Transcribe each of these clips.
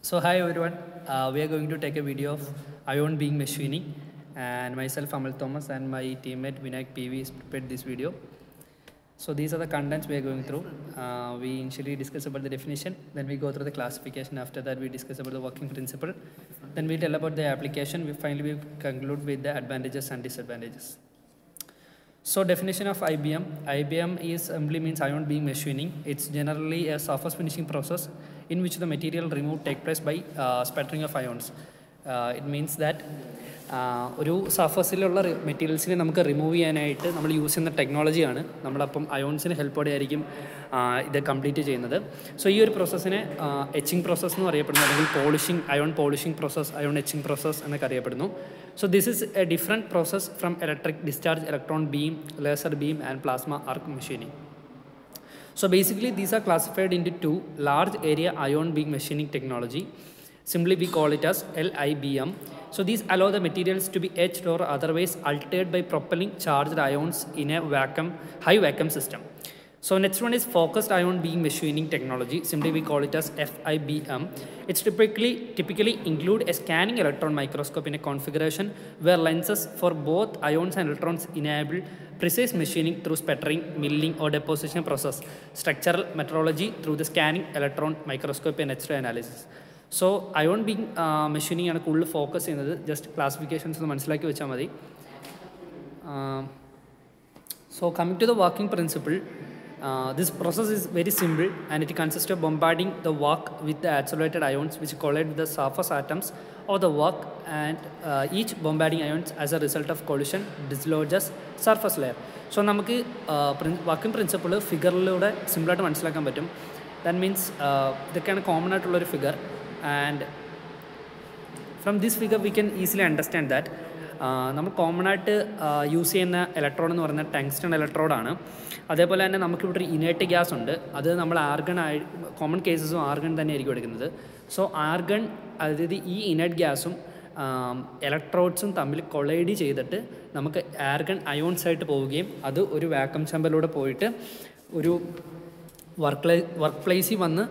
So hi everyone, uh, we are going to take a video of ion being machining and myself Amal Thomas and my teammate Vinayak PV prepared this video. So these are the contents we are going through. Uh, we initially discuss about the definition, then we go through the classification. After that, we discuss about the working principle. Then we tell about the application. We finally we conclude with the advantages and disadvantages. So definition of IBM. IBM is simply means ion beam machining. It's generally a surface finishing process in which the material removed take place by uh, sputtering of ions. Uh, it means that uh, ഒരു സർഫസിലുള്ള മെറ്റീരിയൽസിനെ നമുക്ക് remove ചെയ്യാനായിട്ട് നമ്മൾ use ചെയ്യുന്ന ടെക്നോളജിയാണ് നമ്മളപ്പം അയോൺസിന് ഹെൽപ്പോടെ ആയിരിക്കും ഇത് complete ചെയ്യുന്നത് so ഈ ഒരു പ്രോസസ്സിനെ എച്ചിങ് പ്രോസസ്സ് എന്ന് അറിയപ്പെടുന്നു അല്ലെങ്കിൽ polishing ion polishing process ion etching process എന്നൊക്കെ അറിയപ്പെടുന്നു so this is a different process from electric discharge electron beam laser beam and plasma arc machining So basically these are classified into two large area ion beam machining technology. Simply we call it as LIBM. So these allow the materials to be etched or otherwise altered by propelling charged ions in a vacuum, high vacuum system. So next one is focused ion beam machining technology. Simply we call it as FIBM. It's typically typically include a scanning electron microscope in a configuration where lenses for both ions and electrons enable precise machining through sputtering, milling or deposition process, structural metrology through the scanning, electron microscopy and X-ray analysis. So ion beam machining ആണ് കൂടുതൽ focus ചെയ്യുന്നത് just classifications ഒന്ന് മനസ്സിലാക്കി വെച്ചാൽ മതി so coming to the working principle uh, this process is very simple and it consists of bombarding the work with the accelerated ions which collide with the surface atoms of the work and uh, each bombarding ions as a result of collision dislodges surface layer. So നമുക്ക് working principle ഫിഗറിലൂടെ സിമ്പിളായിട്ട് മനസ്സിലാക്കാൻ പറ്റും that means ഇതൊക്കെയാണ് common ആയിട്ടുള്ളൊരു figure and from this figure we can easily understand that നമ്മൾ കോമണായിട്ട് use ചെയ്യുന്ന ഇലക്ട്രോഡ് എന്ന് പറയുന്നത് ടെങ്സ്റ്റൺ ഇലക്ട്രോഡാണ് അതേപോലെ തന്നെ നമുക്കിവിടെ ഒരു ഇനേർട്ട് ഗ്യാസ് ഉണ്ട് അത് നമ്മൾ ആർഗൺ ആയി കോമൺ കേസസും ആർഗൺ തന്നെ ആയിരിക്കും എടുക്കുന്നത് സോ ആർഗൺ അതായത് ഈ ഇനേറ്റ് ഗ്യാസും ഇലക്ട്രോഡ്സും തമ്മിൽ കൊളൈഡ് ചെയ്തിട്ട് നമുക്ക് ആർഗൺ അയോൺസ് ആയിട്ട് പോവുകയും അത് ഒരു വാക്കം ചമ്പലൂടെ പോയിട്ട് ഒരു വർക്ക് വർക്ക് പ്ലേസിൽ വന്ന്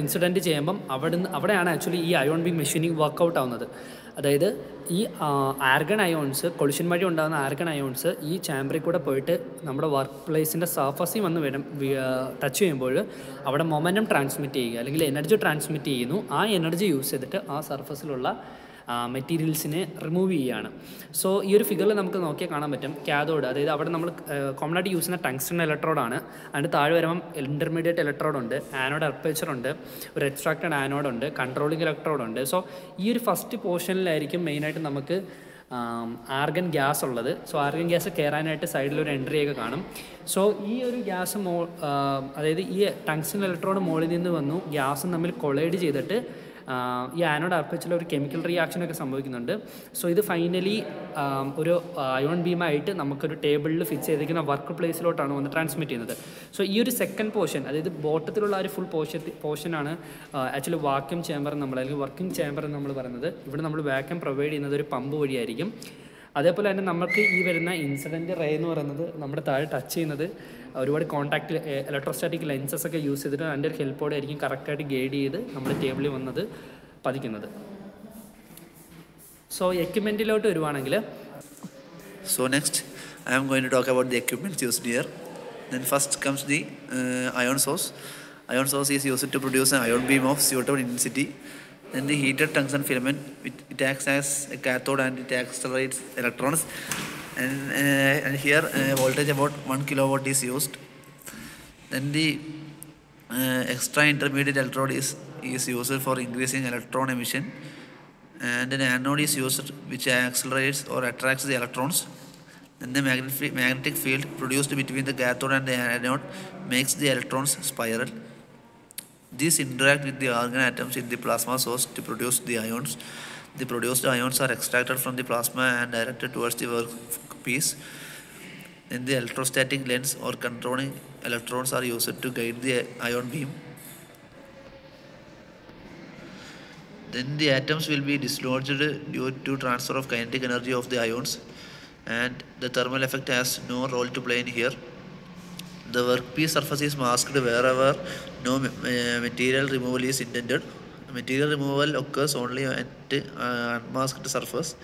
ഇൻസിഡൻറ്റ് ചെയ്യുമ്പം അവിടുന്ന് അവിടെയാണ് ആക്ച്വലി ഈ അയോൺ ബി മെഷീനിങ് വർക്കൗട്ട് ആവുന്നത് അതായത് ഈ ആർഗൺ അയോൺസ് കൊളിഷൻ വഴി ഉണ്ടാകുന്ന ആർഗൺ അയോൺസ് ഈ ചാമ്പറിൽ കൂടെ പോയിട്ട് നമ്മുടെ വർക്ക് പ്ലേസിൻ്റെ സർഫസിൽ വന്ന് വരും ടച്ച് ചെയ്യുമ്പോൾ അവിടെ മൊമെൻറ്റം ട്രാൻസ്മിറ്റ് ചെയ്യുക അല്ലെങ്കിൽ എനർജി ട്രാൻസ്മിറ്റ് ചെയ്യുന്നു ആ എനർജി യൂസ് ചെയ്തിട്ട് ആ സർഫസിലുള്ള മെറ്റീരിയൽസിനെ റിമൂവ് ചെയ്യുകയാണ് സോ ഈ ഒരു ഫിഗറിൽ നമുക്ക് നോക്കിയാൽ കാണാൻ പറ്റും ക്യാതോഡ് അതായത് അവിടെ നമ്മൾ കോമണായിട്ട് യൂസ് ചെയ്യുന്ന ടങ്സ്റ്റൺ ഇലക്ട്രോഡാണ് അതിൻ്റെ താഴെ വരുമ്പം ഇൻ്റർമീഡിയറ്റ് ഇലക്ട്രോഡ് ഉണ്ട് ആനോഡ് അർപ്പേച്ചർ ഉണ്ട് ഒരു എക്സ്ട്രാക്റ്റഡ് ആനോഡ് ഉണ്ട് കൺട്രോളിംഗ് ഇലക്ട്രോഡ് ഉണ്ട് സോ ഈ ഒരു ഫസ്റ്റ് പോർഷനിലായിരിക്കും മെയിനായിട്ട് നമുക്ക് ആർഗൻ ഗ്യാസ് ഉള്ളത് സോ ആർഗൻ ഗ്യാസ് കയറാനായിട്ട് സൈഡിൽ ഒരു ഒക്കെ കാണും സോ ഈ ഒരു ഗ്യാസ് മോ അതായത് ഈ ടങ്സ്റ്റൺ ഇലക്ട്രോഡ് മുകളിൽ നിന്ന് വന്നു ഗ്യാസും തമ്മിൽ കൊളൈഡ് ചെയ്തിട്ട് ഈ ആനോഡ് അർപ്പിച്ചുള്ള ഒരു കെമിക്കൽ റിയാക്ഷനൊക്കെ സംഭവിക്കുന്നുണ്ട് സോ ഇത് ഫൈനലി ഒരു അയോൺ ബീമായിട്ട് നമുക്കൊരു ടേബിളിൽ ഫിക്സ് ചെയ്തിരിക്കുന്ന വർക്ക് പ്ലേസിലോട്ടാണ് വന്ന് ട്രാൻസ്മിറ്റ് ചെയ്യുന്നത് സോ ഈ ഒരു സെക്കൻഡ് പോർഷൻ അതായത് ബോട്ടത്തിലുള്ള ഒരു ഫുൾ പോർഷൻ പോർഷനാണ് ആക്ച്വലി വാക്യൂം ചേംബർ നമ്മൾ അല്ലെങ്കിൽ വർക്കിംഗ് എന്ന് നമ്മൾ പറയുന്നത് ഇവിടെ നമ്മൾ വാക്യൂം പ്രൊവൈഡ് ചെയ്യുന്നത് ഒരു പമ്പ് വഴിയായിരിക്കും അതേപോലെ തന്നെ നമുക്ക് ഈ വരുന്ന ഇൻസിഡൻറ്റ് റേ എന്ന് പറയുന്നത് നമ്മുടെ താഴെ ടച്ച് ചെയ്യുന്നത് ഒരുപാട് കോൺടാക്ട് ഇലക്ട്രോസ്റ്റാറ്റിക് ലെൻസസ് ഒക്കെ യൂസ് ചെയ്തിട്ട് അതിൻ്റെ ഒരു ഹെൽപ്പോടെ ആയിരിക്കും കറക്റ്റായിട്ട് ഗൈഡ് ചെയ്ത് നമ്മൾ ടേബിളിൽ വന്നത് പതിക്കുന്നത് സോ എക്യുപ്മെൻറ്റിലോട്ട് വരുവാണെങ്കിൽ so next I am going to talk about the equipments used here then first comes the ion sauce ion sauce is used to produce ion beam of suitable ഇൻസിറ്റി Then the heated tungsten filament, it, it acts as a cathode and it accelerates electrons. And, uh, and here uh, voltage about 1 kilowatt is used. Then the uh, extra intermediate electrode is, is used for increasing electron emission. And an anode is used which accelerates or attracts the electrons. Then the magnetic field produced between the cathode and the anode makes the electrons spiral. These interact with the organ atoms in the plasma source to produce the ions. The produced ions are extracted from the plasma and directed towards the workpiece. In the electrostatic lens or controlling electrons are used to guide the ion beam. Then the atoms will be dislodged due to transfer of kinetic energy of the ions and the thermal effect has no role to play in here. The workpiece surface is masked wherever no eh, material removal is intended. Material removal occurs only at eh, unmasked surface.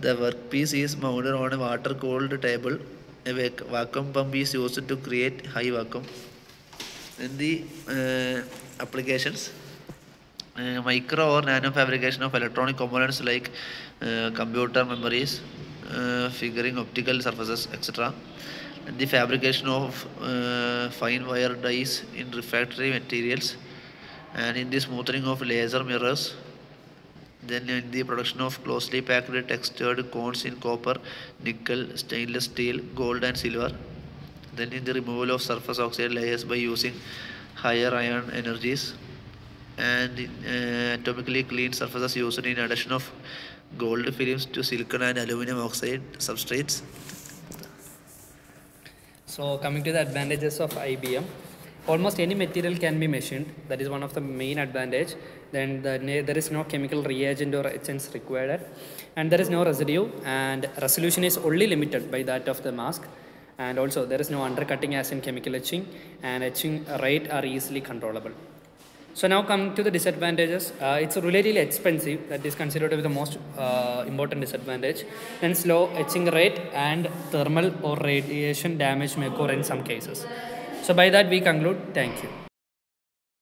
The workpiece is mounted on a water-cooled table. A vacuum pump is used to create high vacuum. In the eh, applications, micro or nano fabrication of electronic components like computer memories, figuring, optical surfaces, etc the fabrication of uh, fine wire dies in refractory materials and in the smoothing of laser mirrors then in the production of closely packed textured cones in copper, nickel, stainless steel, gold and silver. Then in the removal of surface oxide layers by using higher iron energies and uh, atomically clean surfaces used in addition of gold films to silicon and aluminum oxide substrates. So coming to the advantages of IBM, almost any material can be machined. That is one of the main advantage. Then the, there is no chemical reagent or agents required. And there is no residue and resolution is only limited by that of the mask. And also there is no undercutting as in chemical etching and etching rate are easily controllable. So now come to the disadvantages, uh, it's relatively expensive. That is considered to be the most uh, important disadvantage. Then slow etching rate and thermal or radiation damage may occur in some cases. So by that we conclude. Thank you.